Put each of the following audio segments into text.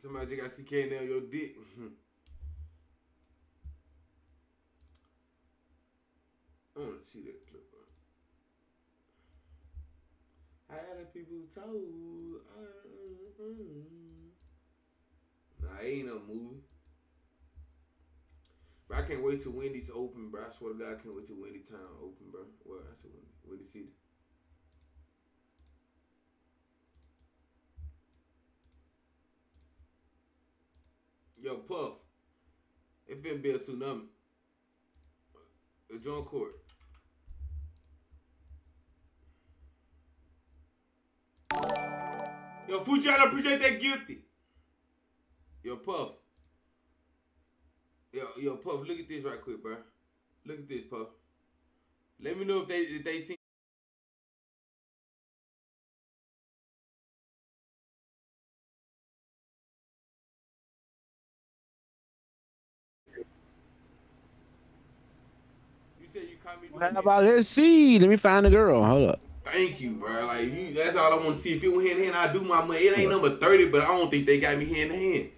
Somebody just got CK nail your dick. I want to see that clip. Bro. How the people told? Uh, uh, uh. Nah, ain't no movie. But I can't wait till Wendy's open, bro. I swear to God, I can't wait till Wendy Town open, bro. Well, I said Wendy, Windy City. Yo, Puff. It finna be a tsunami. A John Court. Yo, Fuji, I appreciate that guilty. Yo, Puff. Yo, yo, Puff, look at this right quick, bro. Look at this, Puff. Let me know if they if they see. You said you caught me. doing How about let's see? Let me find the girl. Hold up. Thank you, bro. Like you, that's all I want to see. If it went hand in hand, I do my money. It ain't number thirty, but I don't think they got me hand in hand.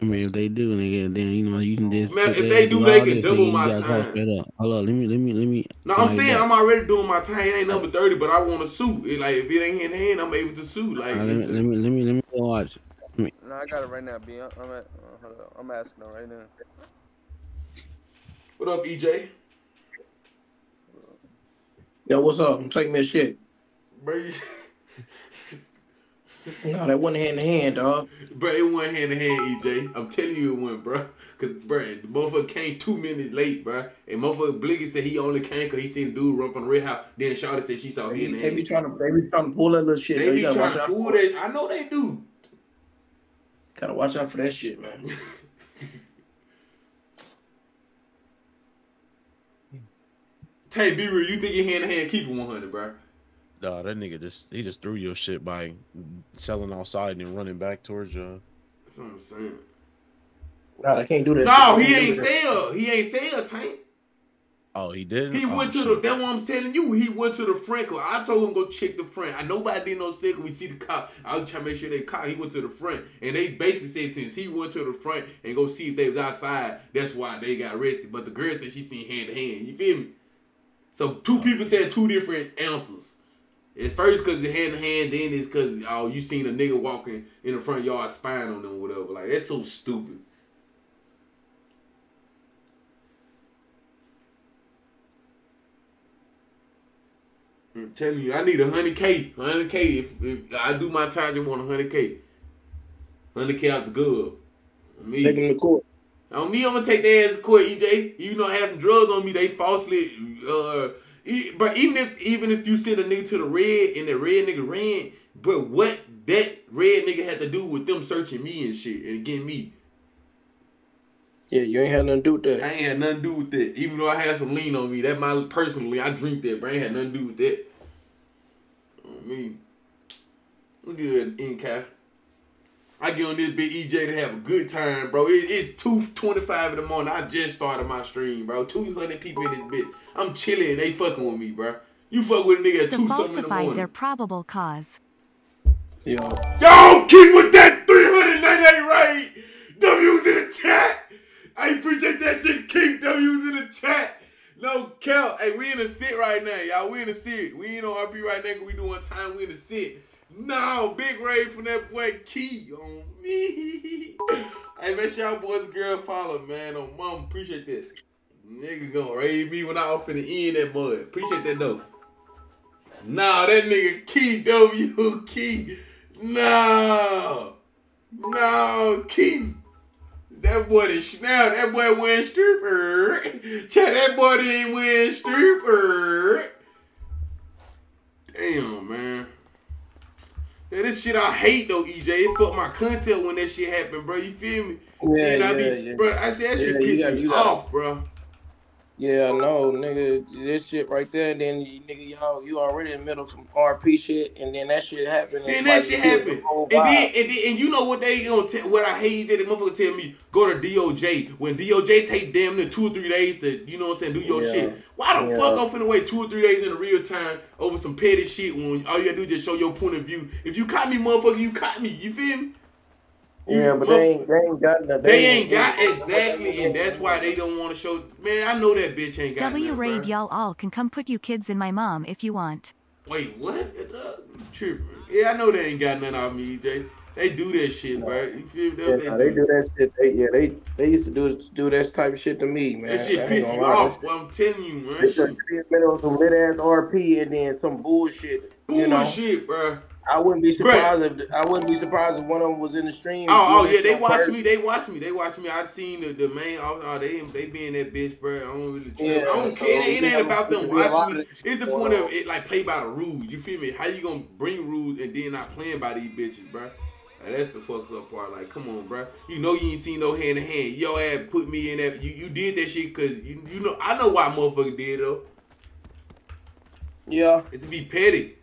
I mean, if they do, nigga, then you know you can just. Man, put if they do, all they can this, double my you gotta cross time. up. Hold up, let me, let me, let me. No, I'm saying that. I'm already doing my time. It ain't number thirty, but I want to sue. It, like if it ain't hand in hand, I'm able to sue. Like All right, let, me, it's a- let me, let me, let me go watch. No, I got it right now, B. I'm at. Uh, hold up. I'm asking right now. What up, EJ? Yo, what's up? I'm taking me a shit. Bro, you- No, that wasn't hand in hand, dog. bro, it went hand in hand, EJ. I'm telling you, it went, bro. Cause, bro, the motherfucker came two minutes late, bro. And motherfucker Bliggy said he only came cause he seen the dude run from the red house. Then Shawty said she saw They, in they be trying to, they be trying to pull that little shit. They though. be You gotta watch trying to pull that. I know they do. Gotta watch out for that shit, man. Tay, be real. You think it hand in hand? Keep it 100, bro. Nah, that nigga just he just threw your shit by selling outside and then running back towards you. That's what I'm saying. Nah, I can't do that. No, shit. he ain't can't do that. sell. He ain't sell, Tank. Oh, he didn't. He Oh, went to shit. the. That's what I'm telling you. He went to the front. 'cause I told him go check the front. I nobody did no sick. We see the cop. I was trying to make sure they caught. He went to the front, and they basically said since he went to the front and go see if they was outside, that's why they got arrested. But the girl said she seen hand to hand. You feel me? So two people said two different answers. At first, cause the hand to hand, then it's cause oh you seen a nigga walking in the front yard spying on them, or whatever. Like that's so stupid. I'm telling you, I need a hundred K. Hundred K. If, I do my time, just want a hundred K. Hundred K out the good. Me. Take him to court. On me, I'm gonna take their ass to court, EJ. You know, having drugs on me, they falsely. Uh, but even if even if you send a nigga to the red and the red nigga ran, but what that red nigga had to do with them searching me and shit and getting me? Yeah, you ain't had nothing to do with that. I ain't had nothing to do with that. Even though I had some lean on me, that my personally, I drink that, but I ain't had nothing to do with that. I mean, we good, Inca. I get on this big EJ to have a good time, bro. It, it's two twenty-five in the morning. I just started my stream, bro. Two hundred people in this bitch. I'm chilling. and They fucking with me, bro. You fuck with a nigga at To two something in the falsify morning. their probable cause. Yo, Yo, keep with that 398 rate. W's in the chat. I appreciate that shit. Keep W's in the chat. No count. Hey, we in a sit right now, y'all. We in a sit. We ain't on RP right now 'cause we doing time. We in a sit. No, big raid from that boy Key on me. hey, make sure y'all boys and girls follow, man. On mom, appreciate that. Nigga gonna raid me when I off in the end that mud. Appreciate that though. Nah, that nigga Key W Key. No. No, Key. That boy is now that boy wearing stripper. Chat that boy ain't wearing stripper. Damn, man. Yeah, this shit I hate though, EJ. It fuck my content when that shit happen, bro. You feel me? Yeah, and I yeah, be, yeah. bro. I said that shit Yeah, you piss gotta me off, bro. Yeah, no, nigga, this shit right there. Then you- nigga, y'all, you already in the middle from RP shit, and then that shit happened. Then It's that shit happened. And then, and then, and you know what they gonna tell, what I hate that the motherfucker tell me, go to DOJ. When DOJ take damn near two or three days to, you know what I'm saying, do your Yeah. shit. Why the Yeah. fuck I'm finna wait two or three days in real time over some petty shit when all you gotta do is just show your point of view. If you caught me, motherfucker, you caught me. You feel me? You- Yeah, but they ain't, they ain't got nothing. They ain't got exactly, and that's why they don't want to show. Man, I know that bitch ain't got W raid y'all all can come put you kids in my mom if you want. Wait, what? Tripping. Yeah, I know they ain't got nothing on me, EJ. They do that shit, bro. You feel me? Yeah, They, nah, they do that shit. They, yeah, they they used to do do that type of shit to me, man. That shit pissed lie. off. Well, I'm telling you, man. They Shit. just be middle of some lit ass RP and then some bullshit. You know, Bullshit, bro. I wouldn't be surprised if I wouldn't be surprised if one of them was in the stream. Oh, oh yeah, they watch me. They watch me. They watch me. I seen the, the main. Oh, oh they they be in that bitch, bro. I don't really. Yeah, I don't care. It, ain't- it ain't about them there be a lot watching me. It's the point of it, like play by the rules. You feel me? How you gonna bring rules and then not playing by these bitches, bro? Like, that's the fucked up part. Like, come on, bro. You know you ain't seen no hand in hand. Your ass put me in that. You you did that shit because you you know I know why motherfucker did though. Yeah, It to be petty.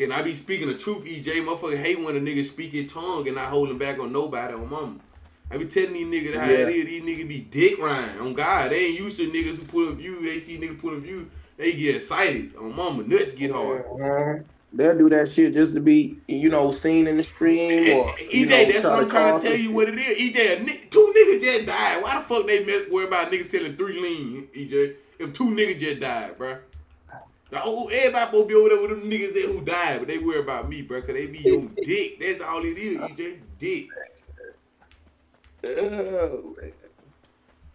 And I be speaking the truth, EJ. Motherfucker hate when a nigga speak his tongue and not holding back on nobody on mama. I be telling these niggas how it Yeah. is. These niggas be dick riding on God. They ain't used to niggas who put a view. They see niggas put a view. They get excited on mama. Nuts get hard. Mhm. They'll do that shit just to be, you know, seen in the stream or. EJ, know, that's what I'm trying to tell you what it is. EJ, two niggas just died. Why the fuck they mess, worry about niggas selling three lean, EJ? If two niggas just died, bruh. Now, oh, oh everybody supposed to be over there with them niggas that who died, but they worry about me, bruh, cause they be on dick. That's all it is, EJ. Dick. Oh.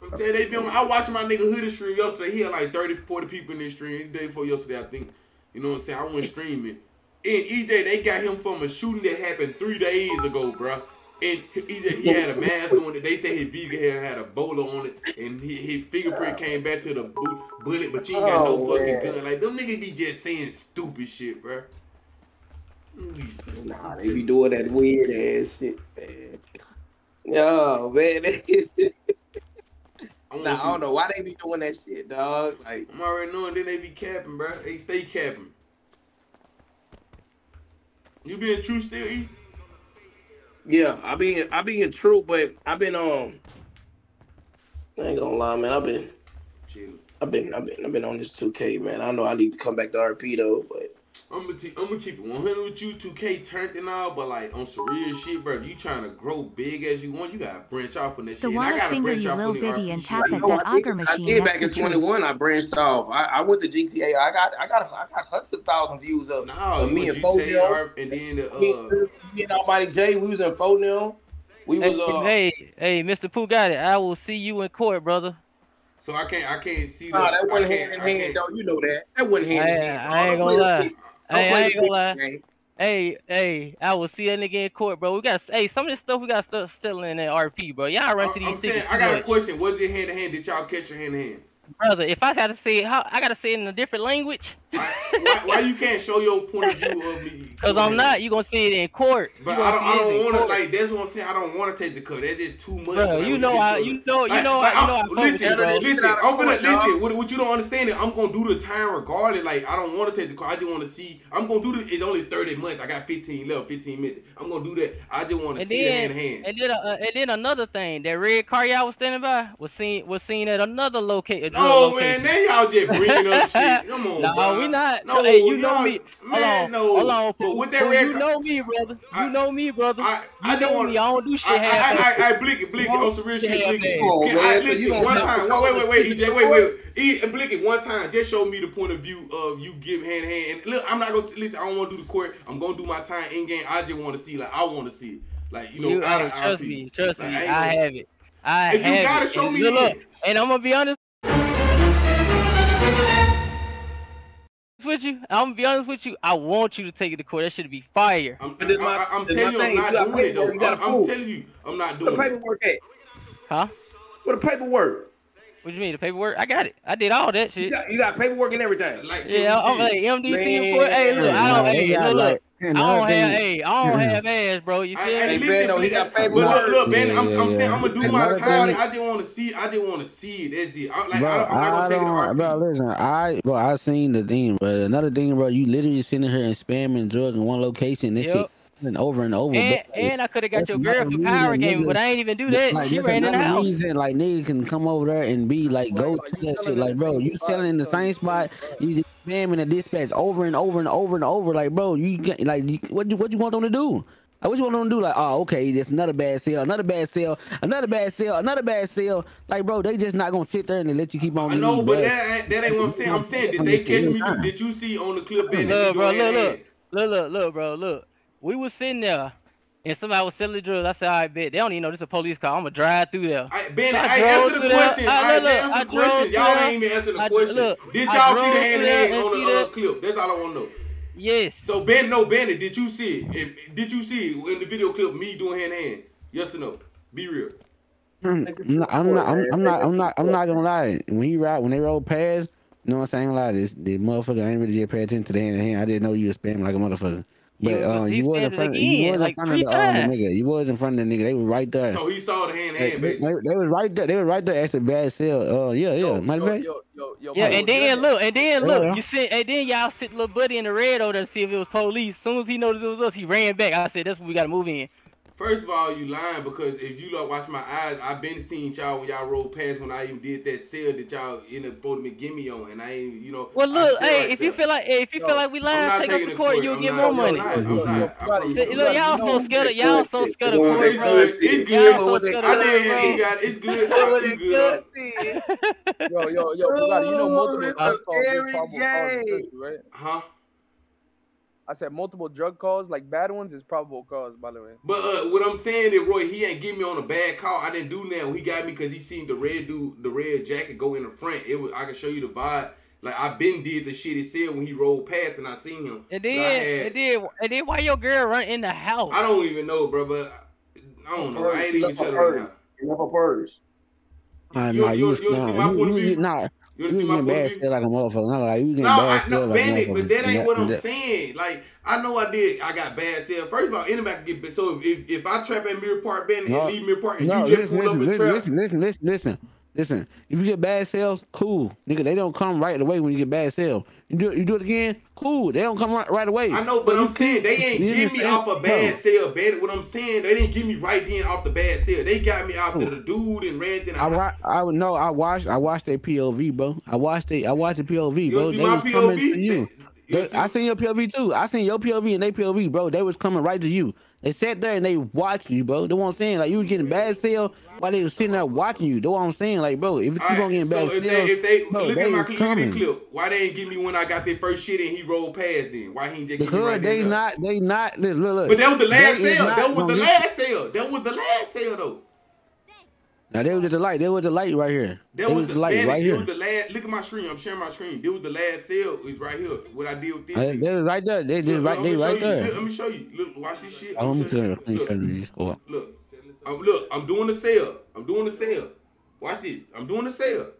I'm telling you, they be on. I watched my nigga Hoodie stream yesterday. He had like 30, 40 people in this stream. The day before yesterday, I think. You know what I'm saying? I went streaming. And EJ, they got him from a shooting that happened three days ago, bruh. And EJ, he had a mask on it. They said his vegan hair had a bowler on it, and he, his fingerprint came back to the bu- bullet, but you ain't got no Oh, fucking man. gun. Like them niggas be just saying stupid shit, bruh. Them Nah, they be doing that weird ass shit, man. Yo, man. Nah, I don't know why they be doing that shit, dog. Like, I'm already knowing. Then they be capping, bro. They stay capping. You being true still, E? yeah, I be, I be in true, but I've been um, I ain't gonna lie, man. I've been, Chill. I've been, I've been, I've been on this 2K, man. I know I need to come back to RP though, but I'm gonna, t- I'm gonna keep it 100 with you, 2K turned and all, but like on some real shit, bro. You trying to grow big as you want, you gotta branch off on that The shit. And I gotta branch off Lil on the Bibby RP and shit. tap I at know that I did, auger I machine. did back in 21. I branched off. I, I went to GTA. I got, I got, I got hundreds of thousand views of, Nah, of me and Four GTA, Nil. R- and then the uh, me and Almighty J, we was in Four Nil. We was Hey, uh. hey, hey, Mr. Poohgottie. I will see you in court, brother. so I can't, I can't see the. Nah, that I wasn't can't- hand in I hand, can't- though. You know that. That wasn't hand in hand. I ain't gonna lie. Play the big- Don't Hey, I ain't gonna lie. Hey, hey, I will see a nigga in court, bro. We got hey, some of this stuff we got stuff still in that RP, bro. Y'all run to I'm these saying, I got a question. Was it hand to hand? Did y'all catch your hand to hand? Brother. If I gotta say it, how I gotta say it in a different language, Why, why, why you can't show your point of view of me? cause I'm not. You gonna see it in court. But I don't, I don't want to like. That's what I'm saying. I don't want to take the cut. That's just too much. Bro, you know get I, you it. know, you know, like, I, you know, I I'm- listen, you, bro. listen, Get out I'm gonna court, listen. What, what you don't understand is I'm gonna do the time regardless. Like I don't want to take the car. I just want to see. I'm gonna do this. It's only 30 months. I got 15 left, 15 minutes. I'm gonna do that. I just want to And see it hand then, hand. and then, uh, and then another thing, that red car y'all was standing by was seen was seen at another location. Oh man, now y'all just bringing up shit. Come on, No, bro. we not. No, hey, you know me. Man, hold on, no. hold on. But with that Fool, red you know me, brother. You know me, brother. I, you I just know want me. I don't do shit I, half I, I, I, blink it, blink it. You On some real shit, half-assed. blink it. Come on, Can man. I listen gonna one time? me Wait, wait, wait, wait, EJ, wait, wait. E, blink it one time. Just show me the point of view of you giving hand hand. And look, I'm not gonna listen. I don't want to do the court. I'm gonna do my time in game. I just want to see, like, I want to see it. Like, you know, You, I, hey, I, trust I, me, trust Like, me. I ain't I have it. I If you gotta it. show me look, look, and I'm gonna be honest with you. I'm gonna be honest with you. I want you to take it to court. That should be fire. I'm, I, my- I, I'm telling you, I'm not doing it though. paperwork, you gotta I'm, I'm telling you, I'm not Where doing the paperwork at? Huh? Where the paperwork? What you mean? The paperwork? I got it. I did all that You shit. got, you got paperwork and everything. Like, Yeah, I'm like. MDC Man. report. Hey, look, I don't. Hey, look, like look. And I don't have, thing- hey, I don't have ass, bro. You I, feel I, me? Hey, listen, Bando, he but- got but look, look, man, Yeah, I'm, I'm yeah, saying I'm gonna do yeah. my time. thing- I just want to see. I just want to see it. That's it. I, like, bro, I don't, I'm not I gonna take it to don't, RP. bro. Listen, I, bro, I seen the thing, but Another thing, bro. You literally sitting here and spamming drugs in one location. This Yep. shit and over and over. And, and I could have got That's your girl for reason power game, but I ain't even do that. Like, she ran in the another house. reason, like niggas can come over there and be like, go to that shit. Like, bro, you selling in the same spot. You just spamming the dispatch over and over and over and over. Like, bro, you get like, you, what you what you want them to do? Like, what you want them to do? Like, oh, okay, there's another bad sale, another bad sale, another bad sale, another bad sale. Like, bro, they just not gonna sit there and let you keep on. I know, but that ain't, that ain't what I'm saying. I'm saying, did they catch me? Did you see on the clip? Look, bro, look, look, look, look, look, bro, look. We was sitting there, and somebody was selling drugs. I said, I bet they don't even know this is a police car. I'm gonna drive through there. I, ben, I I, drove answer the through there. question. I- All right, look, answer I the question. drove Y'all through ain't even answering the I- question. look, Did y'all see the hand in through there hand on the uh, clip? That's all I want to know. Yes. So Ben, no Bandit, did you see it? Did you see it in the video clip? Me doing hand in hand? Yes or no? Be real. I'm not, I'm not, I'm, I'm not, I'm not, I'm not gonna lie. When he ride, when they roll past, you know what I'm saying? Lie, this the motherfucker I ain't really just pay attention to the hand in hand. I didn't know you was spamming like a motherfucker. But Yeah, uh, 'cause he you was in front, again, you was in front of the, um, the nigga. You was in front of the nigga. They was right there. So he saw the hand in They, hand, they, basically. they was right there. They was right there. Actually, bad sale. Uh, yeah, yeah. Yo, Matter of yo, yo, yo, yo, Yeah, bro, and then good. look, and then look, yeah. you sit, and then y'all sit little buddy in the red over there to see if it was police. As soon as he noticed it was us, he ran back. I said, "That's what we gotta move in." First of all, you lying because if you look watch my eyes, I've been seeing y'all when y'all rolled past when I even did that sale that y'all ended up supposed to give me on, and I ain't, you know. Well, look, hey, right if you feel like, if you Yo, feel like we I'm lying, take us to the court. court. You'll I'm get not- more I'm money. not- I'm not. I Look, you. look, y'all so scared of y'all so scared of Well, court, It's bro. good. It's Y'all good. so They scared I of did. court, He bro. got. It's good. It's good. Yo, yo, yo, Bugatti, you know multiple oh, it's drug a scary game. right? Huh? I said multiple drug calls, like bad ones, is probable cause, by the way. But uh, what I'm saying is, Roy, he ain't get me on a bad call. I didn't do nothing. He got me because he seen the red dude, the red jacket go in the front. It was. I can show you the vibe. Like I been did the shit he said when he rolled past and I seen him. And But I then, had- and then, and then, why your girl run in the house? I don't even know, bro. But I don't know. I ain't even telling her now. Enough of birds. nah, You- nah, you- you, was- you wanna see nah, my you, point of you, view? you, nah, You you wanna was see my getting point of bad sale like a motherfucker. Not like you getting No, bad I, no, like bandit, but that ain't what I'm that- saying. Like, I know I did. I got bad sales. First of all, anybody can get bad. So if, if I trap at Mirror Park Bandit No, and leave Mirror Park and No, you just listen, pull up listen, and listen, trap, listen, listen, listen, listen, listen. If you get bad sales, cool, nigga. They don't come right away when you get bad sale. You do it, you do it again, cool. They don't come right, right away. I know, but you I'm saying they ain't give me off a bad No. sale, bandit. What I'm saying, they didn't give me right then off the bad sale. They got me after the dude and ran then. I I would know. I watched. I watched their POV, bro. I watched they. I watched the POV, bro. They was coming to you. You They- I seen your POV too. I seen your POV and they POV, bro. They was coming right to you. They sat there and they watched you, bro. They what I'm saying. Like you was getting bad sale while they was sitting there watching you. That's what I'm saying. Like, bro, if you keep Alright, on getting so bad if sales, they, if they bro, look they at my clip, look at coming. the clip, why they ain't give me when I got their first shit and he rolled past then? Why he ain't just because right they not, they not. Look, look, look. But that was the last They sale. That was the last sale. That was the last sale though. Now they was the light. They was the light right here. That They was the, light man, right here. was the last. Look at my screen. I'm sharing my screen. That was the last sale. It's right here. What I did with this. Nigga. They was right there. They just right. They right there. Look, let me show you. Look, watch this shit. I'm I'm gonna you. showing you. Look, look, I'm, look. I'm doing the sale. I'm doing the sale. Watch it. I'm doing the sale.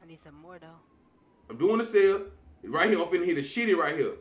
I need some more though. I'm doing the sale. Right here, I'm finna hit the shitty right here.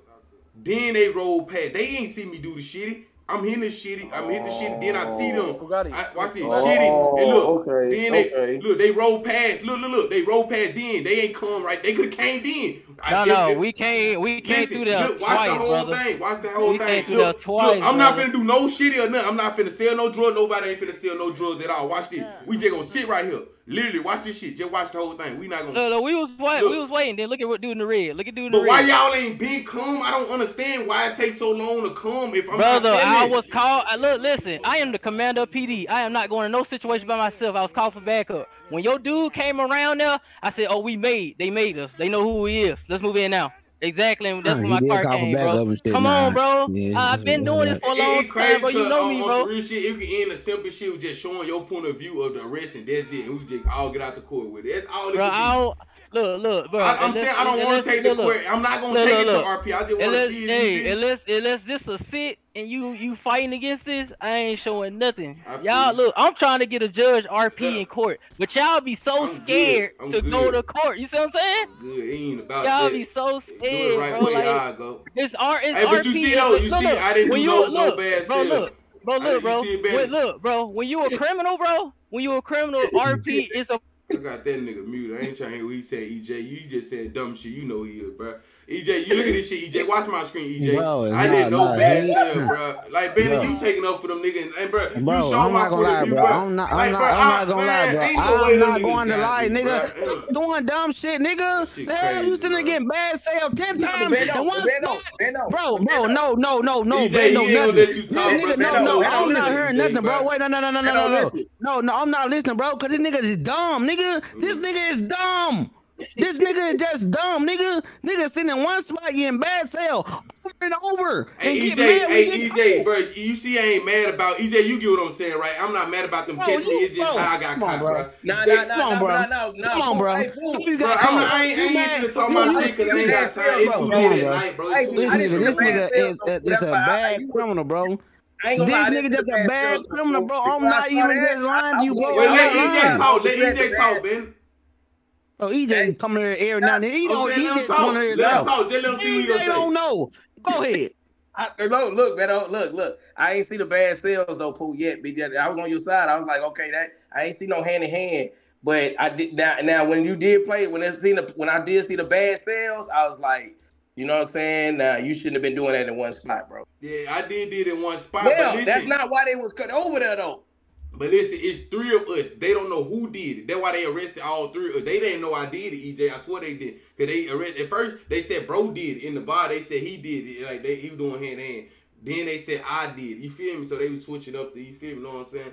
Then they roll past. They ain't see me do the shitty. I'm hitting the shitty. I'm hitting the shitty. Then I see them. Oh, Bugatti. I, watch this Oh, shitty. And look. okay, Then they okay. look. They roll past. Look, look, look. They roll past. Then they ain't come right. They could have came then. I- No, if- no, if- we came, we came Listen, through there look, watch twice, the whole brother. thing. Watch the whole We thing. came through Look, there twice, look, I'm not brother. finna do no shitty or nothing. I'm not finna sell no drugs. Nobody ain't finna sell no drugs at all. Watch this. We just gonna sit right here. Literally, watch this shit. Just watch the whole thing. We not gonna. No, no, we was wait, Look. we was waiting. Then look at what dude in the red. Look at dude in the But why y'all ain't been come? I don't understand why it takes so long to come. If I'm Brother, I was called. I, look, listen. I am the commander of PD. I am not going to no situation by myself. I was called for backup. When your dude came around there, I said, "Oh, we made. They made us. They know who he is. Let's move in now." Exactly. and That's Nah, when he my did car came, bro. shit, Come nah. on, bro. Yeah, I've been doing this for a It- long it crazy time, bro. You 'cause know on, me, uh, bro. some real shit, it can end a simple shit with just showing your point of view of the arrest and that's it. And we just all get out the court with it. That's all it Bro, could be. I don't. Look, look, bro. I, I'm and saying I don't want to take the court. I'm not gonna Look, take look, it to. RP. I just want to see it. hey, unless unless this a sit and you you fighting against this, I ain't showing nothing. Y'all look, I'm trying to get a judge RP Yeah. in court, but y'all be so I'm scared I'm to go to court. You see what I'm saying? Good. It ain't about Y'all that. be so Do it scared, right bro. way. Like, go. it's R. It's Hey, but RP. you see though, you look, see, I didn't do you no, no look, bad bro, look, bro, look, bro. Wait, look, bro. When you a criminal, bro. When you a criminal, RP is a I got that nigga muted. I ain't trying to hear what he said, EJ. You just said dumb shit. You know he is, bro. EJ, you look at this shit, EJ. Watch my screen, EJ. Bro, I didn't know bad he- sale, bro. Like, Benny, Bro. you taking up for them niggas. And, bro, you Bro, show I'm my not gonna lie, bro. bro. I'm not. I'm Like, not. bro, I'm I- not gonna man, lie, bro. ain't no way I'm them not niggas going to got lie, me, nigga. bro. Stop doing dumb shit, nigga. Shit The hell, you crazy, sitting there bro. getting bad sale ten No, times Bendo, in one Bendo, spot. Bendo, Bro, bro, Bendo. no, no, no, no, EJ, Bendo, he ain't gonna nothing. let you talk, Nigga, bro. no, Bendo, no, Bendo, I'm not listen, hearing EJ, nothing, bro. bro. Wait, no, no, no, no, no, Bendo, no, no, listen. no, no. I'm not listening, bro, because this nigga is dumb, nigga. This mm-hmm. nigga is dumb. This nigga is just dumb, nigga. Nigga sitting in one spot getting bad sale over and over. Hey EJ, get mad when hey EJ, bro, you see I ain't mad about EJ. You get what I'm saying, right? I'm not mad about them Bro, catching me. It's just bro, how I got caught, bro. bro. Nah, They- nah, nah, Come on, nah, bro. nah, nah, nah. Come on, bro. Hey, fool. You Bro, got I'm not, caught. I ain't, I You ain't mad? even talking You about mad? shit because I ain't got time. Bro, It's too come late on, at bro. night, bro. Hey, It's too This I late. didn't nigga, do this the bad nigga sales, is though. is a That's why I- bad you- criminal, bro. I ain't This gonna lie. I nigga didn't do just the a bad bad sales, though. criminal, bro. I'm not even just lying to you, bro. on let EJ talk. Let EJ talk, bad- Ben. Oh, EJ come here every now and then. He I'm don't. saying He let him just want talk. to hear Let him himself. talk. Just let him see what he EJ don't say. know. Go ahead. I, look, look, Beto, look, look. I ain't see the bad sales though, Pooh, yet. But I was on your side. I was like, okay, that I ain't see no hand in hand. But I did now. Now, when you did play, when I seen the, when I did see the bad sales, I was like, you know what I'm saying? Nah, you shouldn't have been doing that in one spot, bro. Yeah, I did did in one spot, but listen. that's not why they was cut over there though. But listen, it's three of us. They don't know who did it. That's why they arrested all three of us. They didn't know I did it, EJ. I swear they did. Cause they arrested at first they said bro did it. in the bar. They said he did it. Like they he was doing hand in hand. Then they said I did. You feel me? So they was switching up the you feel me, know what I'm saying?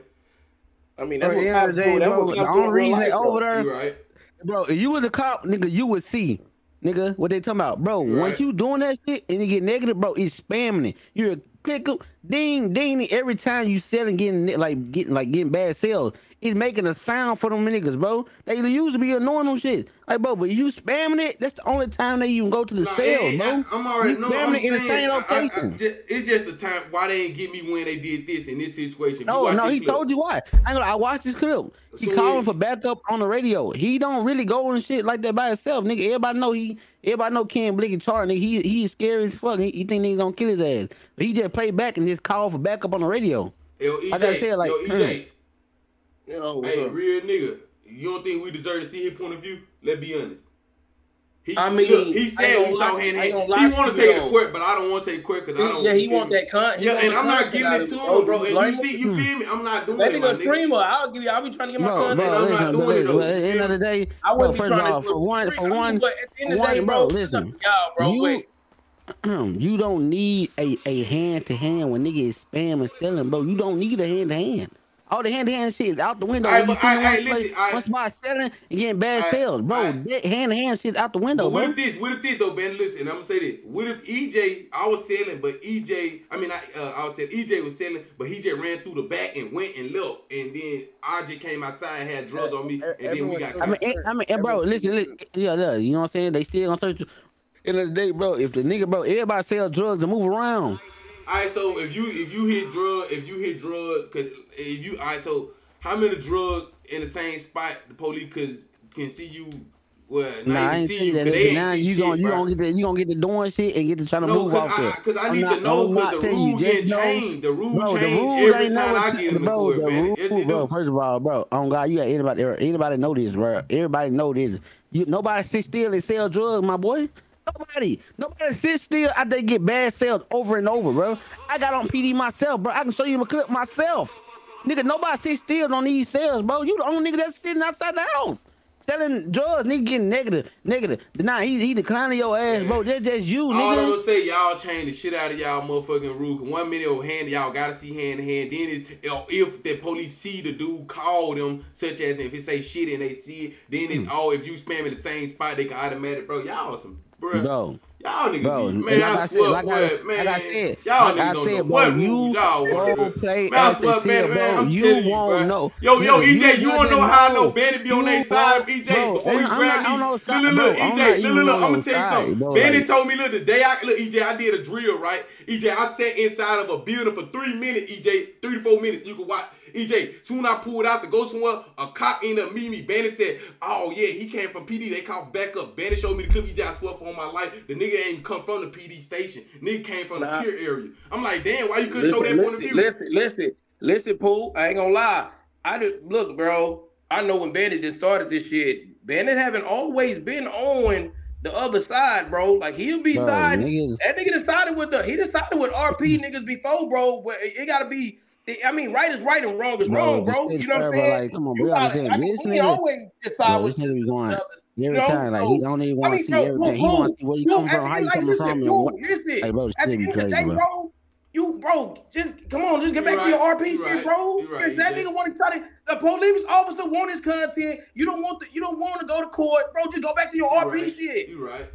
I mean, Bro, that's oh, what yeah, cops they- do. That's bro, what the cops do only in reason life, over there- You right. Bro, if you was a cop, nigga, you would see, nigga, what they talking about. Bro, You once you doing that shit and you get negative, bro, it's spamming it. You're a click ding, ding, every time you selling, getting like getting like getting bad sales. It's making a sound for them niggas, bro. They used to be annoying on shit. Like, bro, but you spamming it, that's the only time they even go to the Nah, sales, it- bro. I, am already You spamming I'm it in the saying, same I- I- I just- it's just the time why they ain't get me when they did this in this situation. No, no, he clip- told you why. I, I watched this clip. He So calling he- for backup on the radio. He don't really go and shit like that by himself, nigga. Everybody know he, everybody know Ken Blicky Char, nigga. He he's scary as fuck. He, he think niggas gonna kill his ass, but he just play back and just call for backup on the radio. Yo, EJ, Like I said, like, yo, EJ, mm. You know hey, up? real nigga, you don't think we deserve to see his point of view? Let's be honest. He, I mean, look, he said gonna we saw lie- hand in I ain't hand. gonna He want to to you, take it to court, but I don't want to take it court because I don't. yeah, he want that con. he Yeah, and I'm not giving it to Oh, him, bro. And you see, you hmm. feel me? I'm not doing That it, my nigga a nigga. streamer. I'll give you. I'll be trying to get my Bro, content. I'm not doing it, though. at the end of the day, I wouldn't be first trying to for one, for one, but at the end of the one, day, bro, bro, listen. listen, y'all, bro, you- wait. you don't need a a hand to hand when nigga is spam and selling, bro. You don't need a hand to hand. All the hand to hand shit is out the window. Aight, you but see I- one listen, aight. one spot selling and getting bad Aight, sales, bro. aight. That hand to hand shit out the window, But what bro. if this? What if this though, Ben? Listen, I'm gonna say this. What if EJ? I was selling, but EJ. I mean, I uh, I was saying EJ was selling, but he just ran through the back and went and left, and then RJ came outside and had drugs on me, and then we got. I mean, I mean, eh, bro, listen, listen, yeah, yeah, you know what I'm saying? They still gonna search you. End of the day, bro, if the nigga, bro, everybody sell drugs and move around. All right, so if you if you hit drug, if you hit drugs, cause if you all right, so how many drugs in the same spot the police could can see you? Well, Nah, I ain't see you, that. cause they Now you shit, gonna you bro. gonna get the, you gonna get to doing shit and get to trying to No, move off I, there. cause I I'm need not- to know because the you, rule getting know- changed. The rule Bro, the changed rules every ain't time I get in the bro, court, the man. rules, bro. First of all, bro, on God, you got anybody anybody know this, bro. Everybody know this. You nobody sit still and sell drugs, my boy. Nobody, nobody sit still. I they get bad sales over and over, bro. I got on PD myself, bro. I can show you a clip myself. Nigga, nobody sit still on these sales, bro. You the only nigga that's sitting outside the house. Selling drugs, nigga getting negative, negative. Nah, he, he declining your ass, bro. That's just you, All I'm nigga. gonna say, y'all change the shit out of y'all motherfucking rule. One minute of hand, y'all gotta see hand to hand. Then it's if the police see the dude call them, such as if it say shit and they see it, then Hmm. it's all if you spam in the same spot, they can automatic, bro. Y'all some, bro. Bro, Y'all niggas Bro, be, like man, I, I said, swear, like I- boy, man. like I said, y'all like niggas I don't said, know bro, what you y'all want go to play Man, I swear, man, man. I'm You you, won't know. Yo, yo, EJ, you wanna know how I know. Bandit be on You their side, EJ, bro, before you grab me? Look, look, look, EJ, look, look, look, I'm gonna tell you something. Bandit told me, look, the day I, look, EJ, I did a drill, right? EJ, I sat inside of a building for three minutes, EJ, three to four minutes, you can watch. EJ, soon I pulled out to go somewhere, a cop ended up meeting me. Bandit said, oh yeah, he came from PD, they called back up. Bandit showed me the clip, EJ, I swear for my life, the nigga ain't come from the PD station. Nigga came from Nah. the pier area. I'm like, damn, why you couldn't show Listen, that point of listen, view? listen, listen, listen, Pooh. I ain't gonna lie. I did look, bro. I know when Bandit just started this shit. Bandit haven't always been on the other side, bro. Like he'll be Bro, siding. niggas- That nigga just started with the he just started with RP niggas before, bro. But it, it gotta be. I mean, right is right and wrong is Bro, wrong, bro. You know what I'm saying? like, come on, You bro, gotta- I mean, this we nigga- always just side Bro, with this nigga be going every You know, time. Like so- he don't even want to mean, see bro, everything. bro, he want to see where you come from, at how the- you like, coming from, and bro, listen. Like, bro, this At the shit be end of the day, bro. bro, you, bro, just come on, just get You back to your RP shit, right, bro. you right, If that nigga want to try to, the police officer want his content. You don't want the, you don't want to go to court, bro. Just go back to your RP shit. You right, you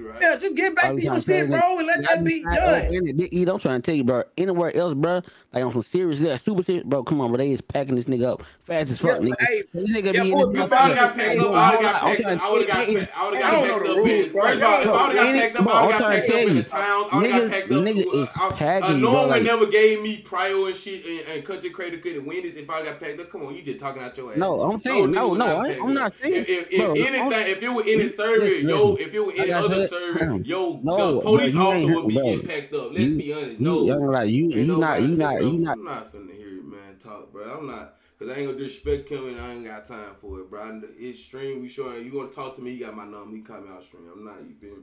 right. Yeah, just get back All to your trying to tell shit, bro, and let that be just- I- done. oh, and it- Big E, I'm trying to tell you, bro. Anywhere else, bro, like on some serious, yeah, super serious, bro. Come on, bro. They is packing this nigga up fast as fuck, Yeah, nigga. hey, this nigga yeah, be in boy, this if If I would got motherfucker- packed Hey, up, hold I on, would hold got on, I'm packed trying up. to I would have got tell you- packed. I would have got packed up rules, in. bro. First of all, if I would have got packed up, I would have got packed up in the you, towns. I would have got packed up. nigga is packing, bro, normal like- never gave me prior and shit and, and country credit couldn't win this if I got packed up. Come on, you just talking out your ass. No, I'm saying- no, no, I- packed I'm not saying- If, if, if bro, anything, if it was any listen, service, yo, if it was Like any other said, service, yo, No, the police you officer ain't- would be bro, getting packed up. Let's you- be honest. You, No, I'm like you, Ain't you not, nobody you not, you not. I'm not finna hear it, man. Talk, bro. I'm not, cause I ain't gonna disrespect him, and I ain't got time for it, bro. I- It's stream. We showing you gonna talk to me. You got my number. You call me out stream. I'm not. You feel me?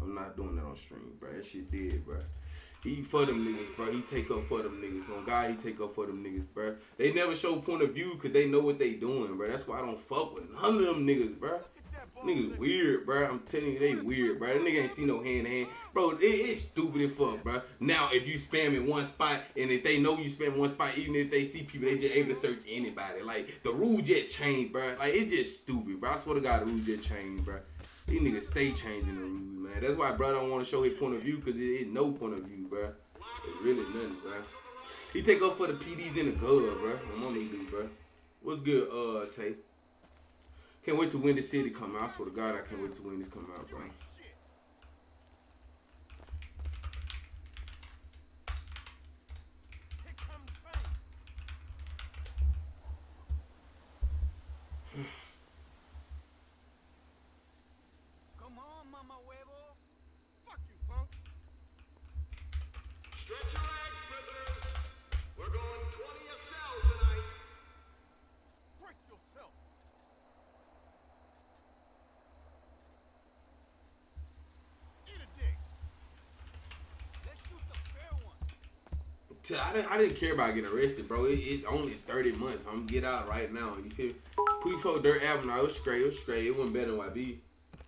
I'm not doing that on stream, bro. That shit dead, bro. He for them niggas, bro. He take up for them niggas. On God, he take up for them niggas, bro. They never show point of view because they know what they doing, bro. That's why I don't fuck with none of them niggas, bro. Niggas weird, bro. I'm telling you, they weird, bro. That nigga ain't see no hand in hand. Bro, it, it's stupid as fuck, bro. Now, if you spam in one spot, and if they know you spam one spot, even if they see people, they just able to search anybody. Like, the rule just changed, bro. Like, it's just stupid, bro. I swear to God, the rule just changed, bro. These niggas stay changing the rules, man. That's why bro don't want to show his point of view, because it is no point of view, bro. It's really nothing, bro. He take up for the PDs in the good, bro. My do, bro. What's good, uh, Tay? Can't wait to Windy City come out. I swear to God, I can't wait to win this come out, bro. I didn't, I didn't care about getting arrested, bro. It, it's only 30 months. I'm gonna get out right now. You feel me? Pre-4 Dirt Avenue, it was straight. It was straight. It wasn't better than YB.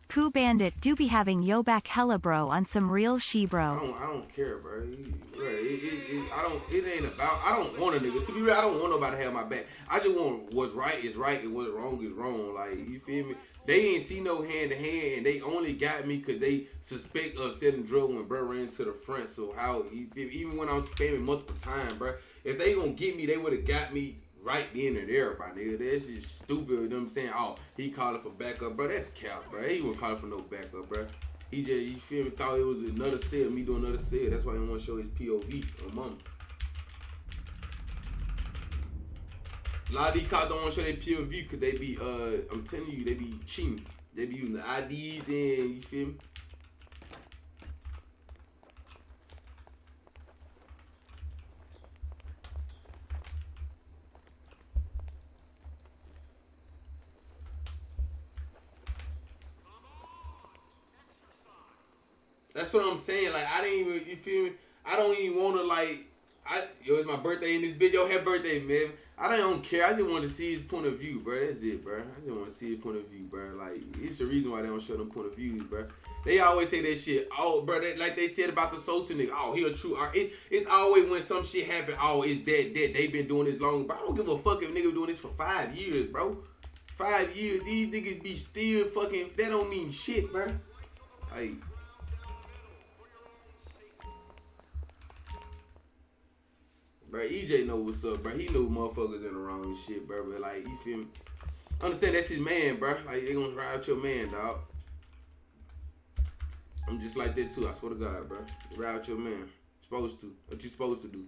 Pooh Bandit do be having yo back hella bro on some real she bro. I don't, I don't care, bro. It, it, I don't. It ain't about. I don't want a nigga. To be real, I don't want nobody to have my back. I just want what's right is right and what's wrong is wrong. Like you feel me? They ain't see no hand to hand, and they only got me because they suspect of selling drugs when bro ran to the front. So how you even when I was spamming multiple times, bro, if they gonna get me, they would have got me right then and there, my nigga. That's just stupid. Them saying, oh, he calling for backup, bro. That's cap, bro. He wasn't calling for no backup, bro. He just, you feel me, thought it was another sale, me doing another sale. That's why he want to show his POV on mama. A lot of these cops don't want to show their POV because they be, uh, I'm telling you, they be cheating. They be using the IDs and, you feel me? That's what I'm saying. Like I didn't even you feel me? I don't even wanna like I yo, it's my birthday in this video. Happy birthday, man. I don't care. I just want to see his point of view, bro. That's it, bro. I just want to see his point of view, bro. Like it's the reason why they don't show them point of views, bro. They always say that shit. Oh, bro, they, like they said about the social nigga. Oh, he a true art. It, it's always when some shit happen. Oh, it's that that they been doing this long, bro. I don't give a fuck if nigga doing this for five years, bro. Five years, these niggas be still fucking. That don't mean shit, bro. Like Bro, EJ know what's up, bro. He knew motherfuckers in the wrong shit, bro. But like, you feel me? Understand that's his man, bro. Like they gonna ride out your man, dog. I'm just like that too. I swear to God, bro. Ride out your man. Supposed to. What you supposed to do?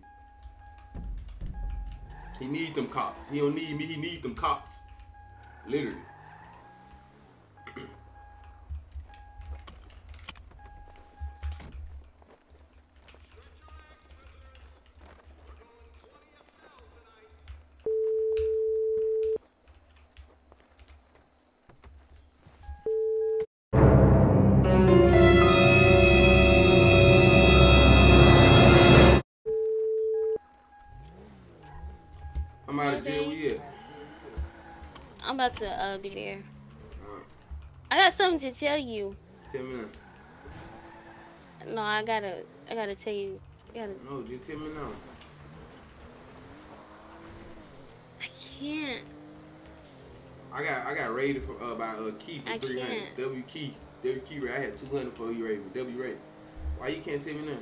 He need them cops. He don't need me. He need them cops. Literally. To uh, be there. I got something to tell you. tell me now. No, I gotta, I gotta tell you. I gotta. No, just tell me now. I can't. I got I got rated for uh, by uh, Keith I for 300. can't. W Keith. W Keith. I had 200 for you rated. W rated. Why you can't tell me now?